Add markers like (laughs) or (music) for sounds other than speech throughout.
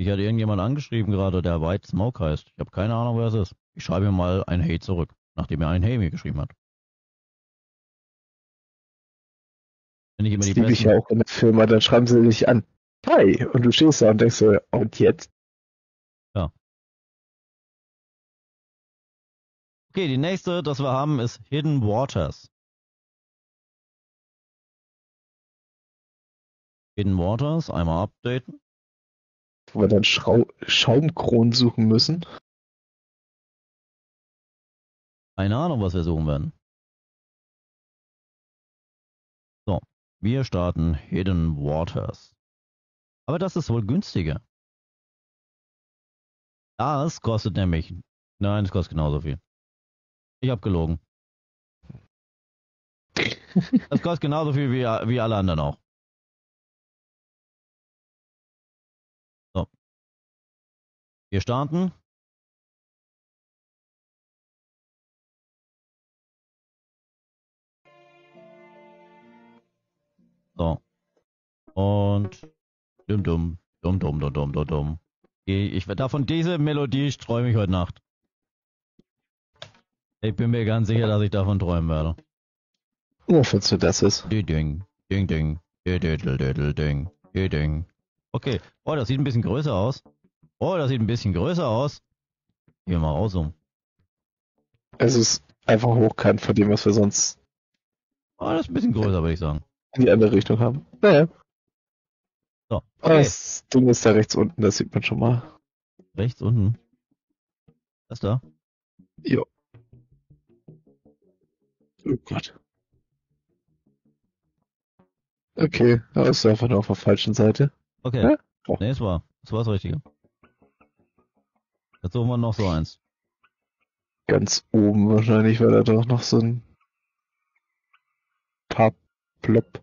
Ich hatte irgendjemand angeschrieben gerade, der White Smoke heißt. Ich habe keine Ahnung, wer es ist. Ich schreibe ihm mal ein Hey zurück, nachdem er ein Hey mir geschrieben hat. Wenn ich immer Das die liebe ich ja auch in der Firma, dann schreiben sie dich an. Hi! Und du stehst da und denkst so, und jetzt? Okay, die nächste, das wir haben, ist Hidden Waters. Hidden Waters, einmal updaten. Wo wir dann Schrau Schaumkronen suchen müssen. Keine Ahnung, was wir suchen werden. So, wir starten Hidden Waters. Aber das ist wohl günstiger. Das kostet nämlich. Nein, es kostet genauso viel. Ich habe gelogen. (laughs) Das kostet genauso viel wie, wie alle anderen auch. Wir starten. So. Und dumm dumm, dumm dumm dumm dumm dumm dumm. Ich davon diese Melodie träume ich heute Nacht. Ich bin mir ganz sicher, dass ich davon träumen werde. Wofür du das ist? Ding, ding, ding, ding, ding, ding, ding, ding. Okay. Oh, das sieht ein bisschen größer aus. Oh, das sieht ein bisschen größer aus. Wir mal raus um. Es ist einfach hochkant von dem, was wir sonst Oh, das ist ein bisschen größer, würde ich sagen. in die andere Richtung haben. Naja. So. Aber Okay. Das Ding ist da rechts unten, das sieht man schon mal. Rechts unten. Das da? Jo. Oh Gott. Okay, da ist einfach nur auf der falschen Seite. Okay. Ja? Oh. Nee, es war. Es war das Richtige. Jetzt suchen wir noch so eins. Ganz oben wahrscheinlich, weil da doch noch so ein paar Plop.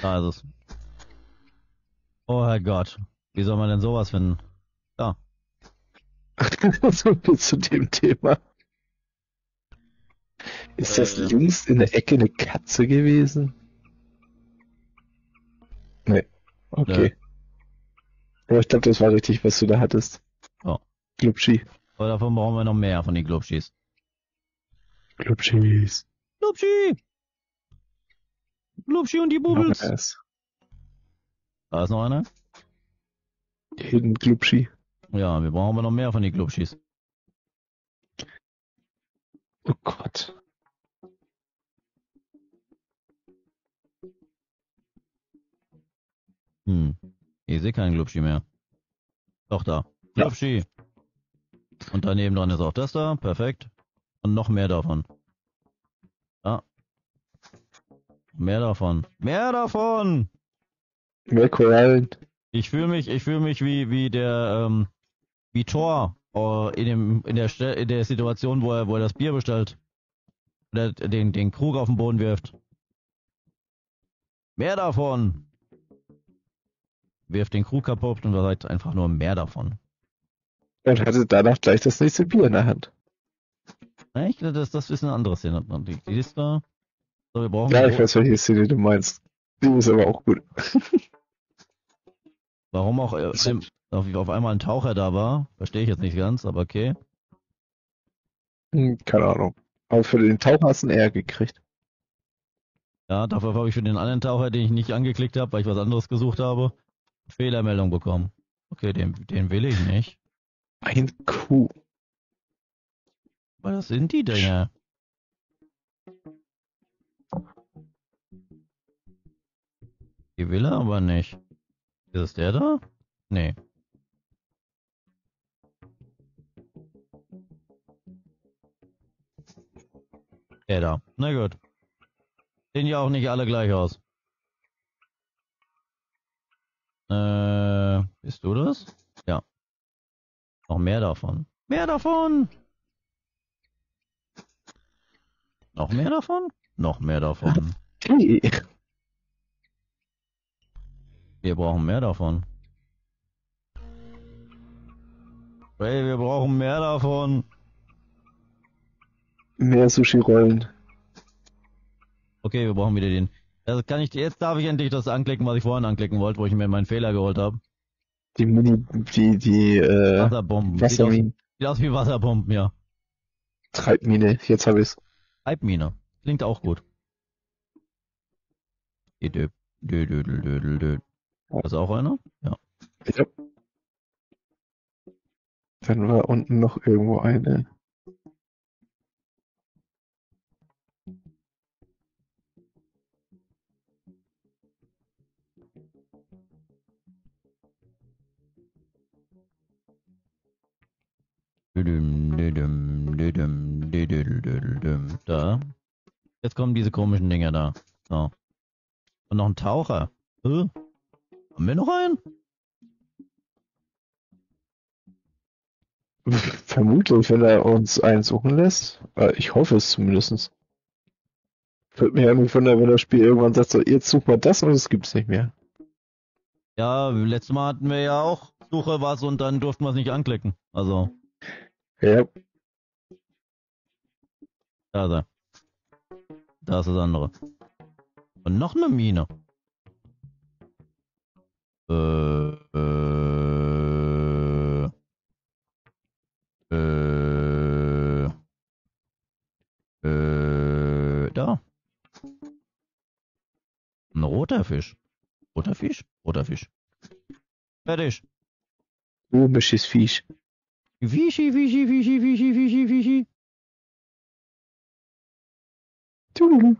Da ist es. Oh Herrgott. Wie soll man denn sowas finden? Da. (laughs) so viel zu dem Thema. Ist das Äh. links in der Ecke eine Katze gewesen? Nee. Okay. Aber ich glaube, das war richtig, was du da hattest. Ja. Glubschi. Aber davon brauchen wir noch mehr von den Glubschis. Glubschis. Glubschi! Glubschi und die Bubbles! Yes. Da ist noch einer. Hidden Glubschi. Ja, wir brauchen aber noch mehr von den Glubschis. Oh Gott. Hm. Ich sehe keinen Glubschi mehr. Doch da. Ja. Glubschi. Und daneben dran ist auch das da. Perfekt. Und noch mehr davon. Ja. Mehr davon. Mehr davon! Mehr Korallen. Ich fühle mich, ich fühle mich wie, wie der, ähm, wie Thor äh, in dem, in der, Ste- in der Situation, wo er, wo er das Bier bestellt. Oder den, den Krug auf den Boden wirft. Mehr davon! Wirft den Krug kaputt und sagt einfach nur mehr davon. Und hatte danach gleich das nächste Bier in der Hand. Ja, ich glaube, das, das ist eine andere Szene. Die, die ist da. So, wir brauchen Ja, ich weiß, welche Szene du meinst. Die ist aber auch gut. (laughs) warum auch äh, auf, auf einmal ein Taucher da war. Verstehe ich jetzt nicht ganz, aber okay. Hm, keine Ahnung. Aber für den Taucher hast du einen R gekriegt. Ja, dafür habe ich für den anderen Taucher, den ich nicht angeklickt habe, weil ich was anderes gesucht habe, Fehlermeldung bekommen. Okay, den, den will ich nicht. Ein Kuh. Was sind die Dinger? Die will er aber nicht. Ist es der da? Nee. Der da. Na gut. Sehen ja auch nicht alle gleich aus. Bist du das? Ja. Noch mehr davon. Mehr davon! Noch mehr davon? Noch mehr davon. Wir brauchen mehr davon. Hey, wir brauchen mehr davon. Mehr Sushi-Rollen. Okay, wir brauchen wieder den. Also kann ich, jetzt darf ich endlich das anklicken, was ich vorhin anklicken wollte, wo ich mir meinen Fehler geholt habe. Die Mini, die, die, äh, Wasserbomben. Sieht aus, Wassermine, sieht aus wie Wasserbomben, ja. Treibmine, jetzt habe ich's. Treibmine. Klingt auch gut. Dö, dö, dö, dö, dö, dö, dö. Das ist auch einer? Ja. Ja. Dann war unten noch irgendwo eine. Da. Jetzt kommen diese komischen Dinger da. So. Und noch ein Taucher. Äh? Haben wir noch einen? Vermutlich, wenn er uns einen suchen lässt. Äh, Ich hoffe es zumindest. Würde mich ja nicht wundern, wenn das Spiel irgendwann sagt, so, jetzt such mal das und es gibt's nicht mehr. Ja, letztes Mal hatten wir ja auch Suche was und dann durften wir es nicht anklicken. Also, Ja, da ist er. Da ist das andere. Und noch eine Mine. Äh, äh, äh, äh, da. Ein roter Fisch. Roter Fisch? Roter Fisch. Fertig. komisches Viech. Vigi, vigi, vigi, vigi, vigi, vigi. Tchururu.